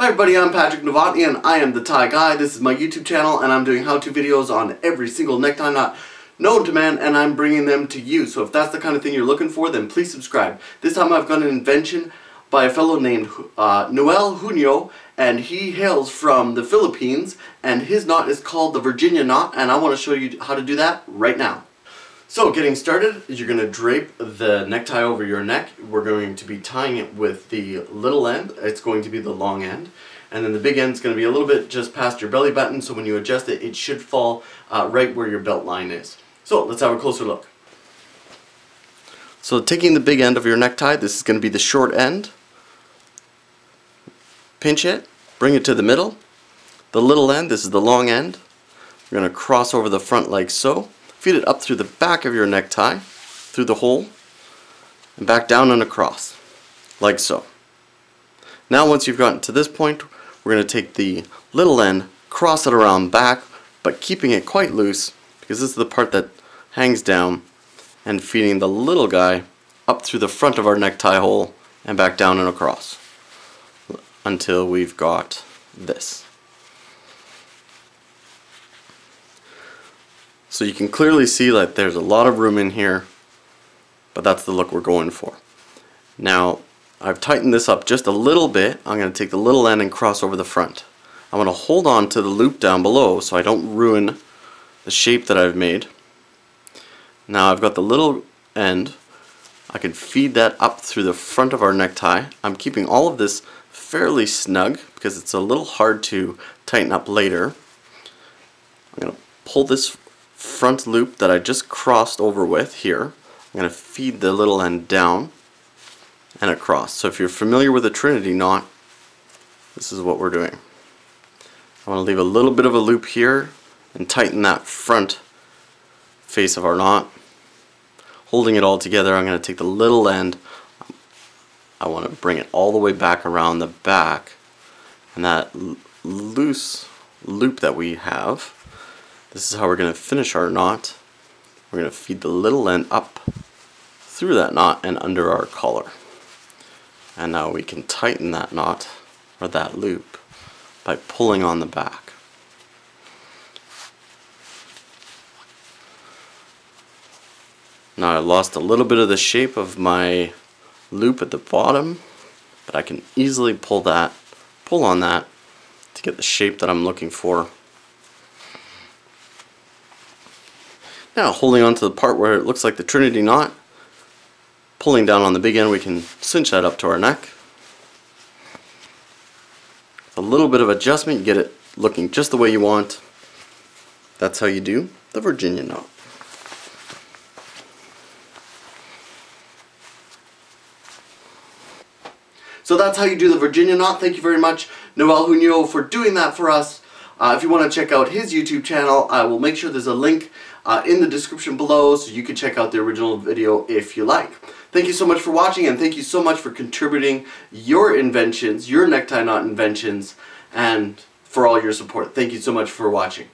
Hi everybody, I'm Patrick Novotny and I am the Tie Guy. This is my YouTube channel and I'm doing how-to videos on every single necktie knot known to man and I'm bringing them to you. So if that's the kind of thing you're looking for, then please subscribe. This time I've got an invention by a fellow named uh, Noel Junio and he hails from the Philippines and his knot is called the Virginia knot and I want to show you how to do that right now. So getting started, you're going to drape the necktie over your neck. We're going to be tying it with the little end. It's going to be the long end. And then the big end is going to be a little bit just past your belly button, so when you adjust it, it should fall uh, right where your belt line is. So let's have a closer look. So taking the big end of your necktie, this is going to be the short end. Pinch it, bring it to the middle. The little end, this is the long end. We're going to cross over the front like so feed it up through the back of your necktie, through the hole, and back down and across, like so. Now once you've gotten to this point, we're going to take the little end, cross it around back, but keeping it quite loose, because this is the part that hangs down, and feeding the little guy up through the front of our necktie hole and back down and across until we've got this. So you can clearly see that there's a lot of room in here, but that's the look we're going for. Now, I've tightened this up just a little bit. I'm going to take the little end and cross over the front. I'm going to hold on to the loop down below so I don't ruin the shape that I've made. Now I've got the little end. I can feed that up through the front of our necktie. I'm keeping all of this fairly snug because it's a little hard to tighten up later. I'm going to pull this front loop that I just crossed over with here. I'm going to feed the little end down and across. So if you're familiar with a trinity knot, this is what we're doing. I want to leave a little bit of a loop here and tighten that front face of our knot. Holding it all together, I'm going to take the little end, I want to bring it all the way back around the back, and that loose loop that we have this is how we're going to finish our knot. We're going to feed the little end up through that knot and under our collar. And now we can tighten that knot or that loop by pulling on the back. Now I lost a little bit of the shape of my loop at the bottom, but I can easily pull that, pull on that to get the shape that I'm looking for Now holding on to the part where it looks like the trinity knot, pulling down on the big end we can cinch that up to our neck. a little bit of adjustment, you get it looking just the way you want. That's how you do the Virginia knot. So that's how you do the Virginia knot. Thank you very much, Noel Junio, for doing that for us. Uh, if you want to check out his YouTube channel, I will make sure there's a link uh, in the description below so you can check out the original video if you like. Thank you so much for watching and thank you so much for contributing your inventions, your necktie knot inventions, and for all your support. Thank you so much for watching.